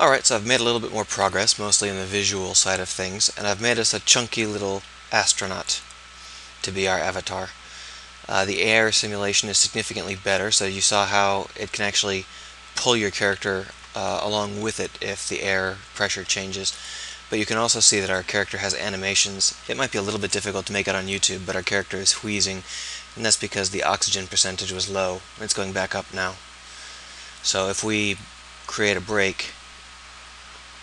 Alright, so I've made a little bit more progress, mostly in the visual side of things, and I've made us a chunky little astronaut to be our avatar. Uh, the air simulation is significantly better, so you saw how it can actually pull your character uh, along with it if the air pressure changes. But you can also see that our character has animations. It might be a little bit difficult to make out on YouTube, but our character is wheezing, and that's because the oxygen percentage was low. It's going back up now. So if we create a break,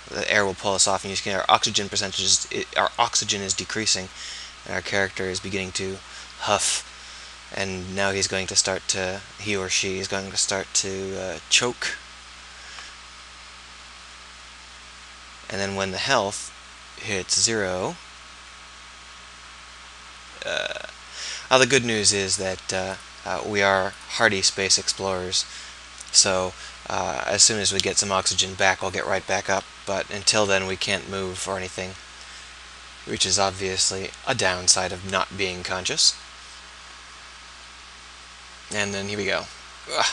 the air will pull us off, and you can our oxygen percentage is, our oxygen is decreasing, and our character is beginning to huff, and now he's going to start to he or she is going to start to uh, choke, and then when the health hits zero. Uh, uh, the good news is that uh, uh, we are hardy space explorers, so uh, as soon as we get some oxygen back, we'll get right back up. But until then, we can't move or anything, which is obviously a downside of not being conscious. And then here we go. Ugh.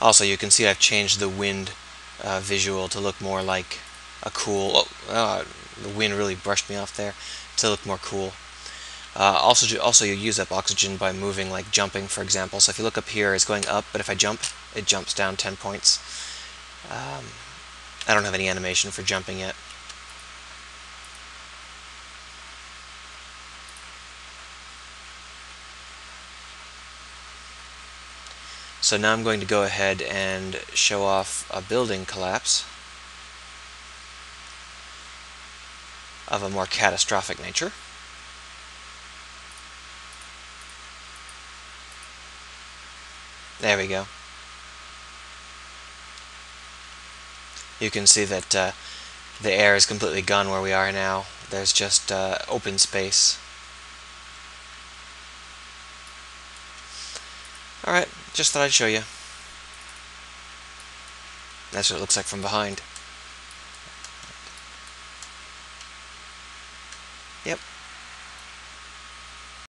Also, you can see I've changed the wind uh, visual to look more like a cool. Oh, uh, the wind really brushed me off there. To look more cool. Uh, also, also you use up oxygen by moving, like jumping, for example. So if you look up here, it's going up, but if I jump, it jumps down 10 points. Um, I don't have any animation for jumping yet. So now I'm going to go ahead and show off a building collapse of a more catastrophic nature. There we go. You can see that uh, the air is completely gone where we are now. There's just uh, open space. Alright, just thought I'd show you. That's what it looks like from behind. Yep.